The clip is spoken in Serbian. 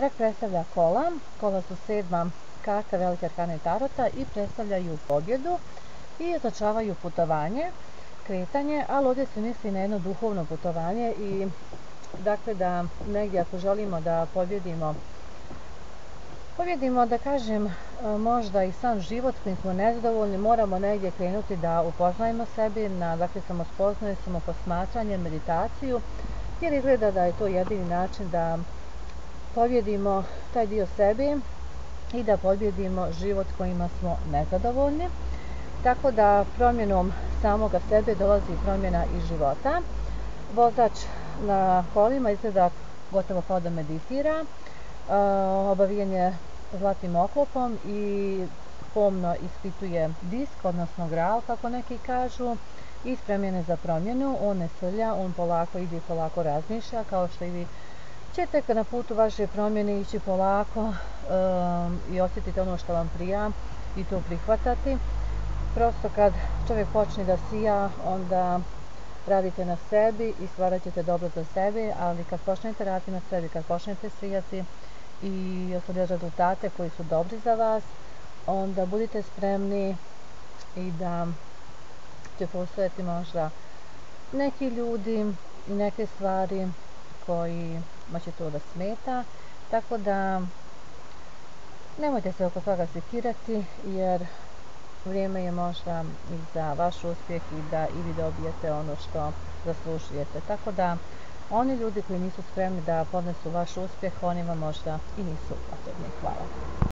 Rak predstavlja kola, kola su sedma karta velike arkane tarota i predstavljaju pobjedu i označavaju putovanje, kretanje, ali ovdje se misli na jedno duhovno putovanje i dakle da negdje ako želimo da pobjedimo pobjedimo da kažem možda i sam život kojim smo nezadovoljni moramo negdje krenuti da upoznajemo sebi na dakle samospoznaju, samoposmatranje, meditaciju jer izgleda da je to jedini način da pobjedimo taj dio sebi i da pobjedimo život kojima smo nezadovoljni. Tako da promjenom samoga sebe dolazi promjena i života. Vozač na kolima izgleda gotovo kao da meditira, obavijen je zlatnim oklopom i pomno ispituje disk, odnosno gral, kako neki kažu, i spremljen je za promjenu. On ne srlja, on polako ide i polako razmišlja, kao što i vi ćete na putu vaše promjene ići polako um, i osjetiti ono što vam prija i to prihvatati. Prosto kad čovjek počne da sija, onda radite na sebi i stvarat ćete dobro za sebe, ali kad počnete raditi na sebi, kad počnete sijati i ostavljati rezultate koji su dobri za vas, onda budite spremni i da će postojati možda neki ljudi i neke stvari koji će to da smeta. Tako da nemojte se oko toga sekirati jer vrijeme je možda i za vaš uspjeh i da i vi dobijete ono što zaslužujete. Tako da oni ljudi koji nisu spremni da podnesu vaš uspjeh, vam možda i nisu potrebni. Hvala.